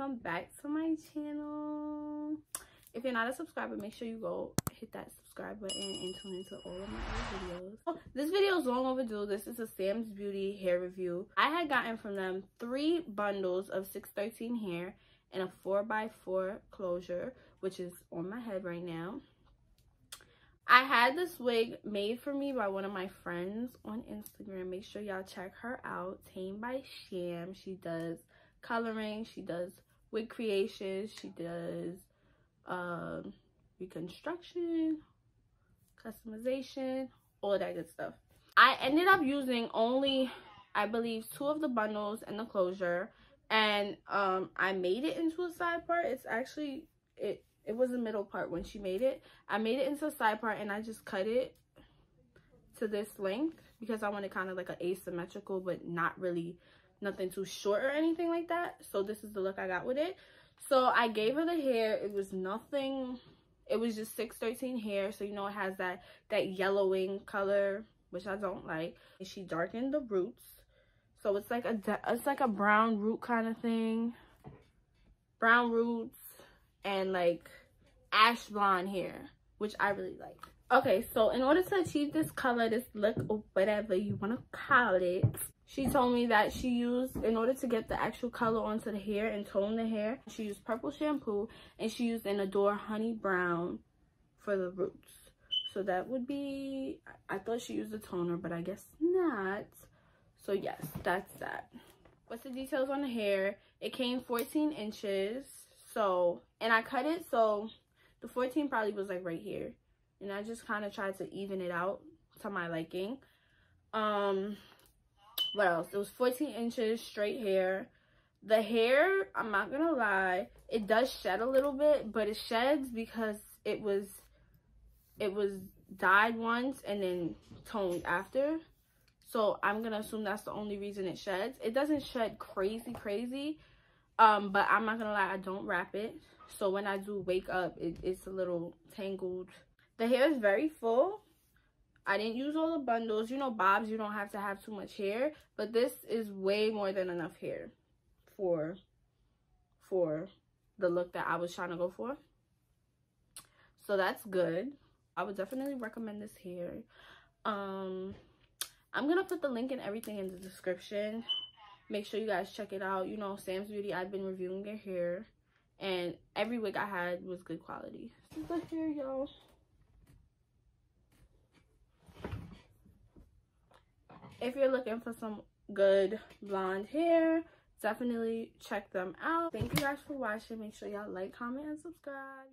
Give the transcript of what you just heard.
welcome back to my channel if you're not a subscriber make sure you go hit that subscribe button and tune into all of my other videos oh, this video is long overdue this is a sam's beauty hair review i had gotten from them three bundles of 613 hair and a 4x4 closure which is on my head right now I had this wig made for me by one of my friends on Instagram. Make sure y'all check her out. Tame by Sham. She does coloring. She does wig creations. She does um, reconstruction, customization, all that good stuff. I ended up using only, I believe, two of the bundles and the closure. And um, I made it into a side part. It's actually, it it was the middle part when she made it. I made it into a side part and I just cut it to this length because I wanted kind of like an asymmetrical but not really nothing too short or anything like that. So this is the look I got with it. So I gave her the hair. It was nothing. It was just 613 hair. So you know it has that, that yellowing color, which I don't like. And she darkened the roots. So it's like a it's like a brown root kind of thing. Brown roots and like ash blonde hair, which I really like. Okay, so in order to achieve this color, this look, or whatever you want to call it, she told me that she used, in order to get the actual color onto the hair and tone the hair, she used purple shampoo and she used an Adore Honey Brown for the roots. So that would be, I thought she used a toner, but I guess not. So yes, that's that. What's the details on the hair? It came 14 inches. So, and I cut it so the 14 probably was like right here. And I just kind of tried to even it out to my liking. Um, what else? It was 14 inches straight hair. The hair, I'm not gonna lie, it does shed a little bit, but it sheds because it was it was dyed once and then toned after. So I'm gonna assume that's the only reason it sheds. It doesn't shed crazy, crazy. Um, but I'm not gonna lie, I don't wrap it. So when I do wake up, it, it's a little tangled. The hair is very full. I didn't use all the bundles. You know, bobs, you don't have to have too much hair. But this is way more than enough hair for, for the look that I was trying to go for. So that's good. I would definitely recommend this hair. Um, I'm to put the link and everything in the description make sure you guys check it out. You know sam's beauty i've been reviewing their hair and every wig i had was good quality. This is the hair y'all. If you're looking for some good blonde hair definitely check them out. Thank you guys for watching. Make sure y'all like comment and subscribe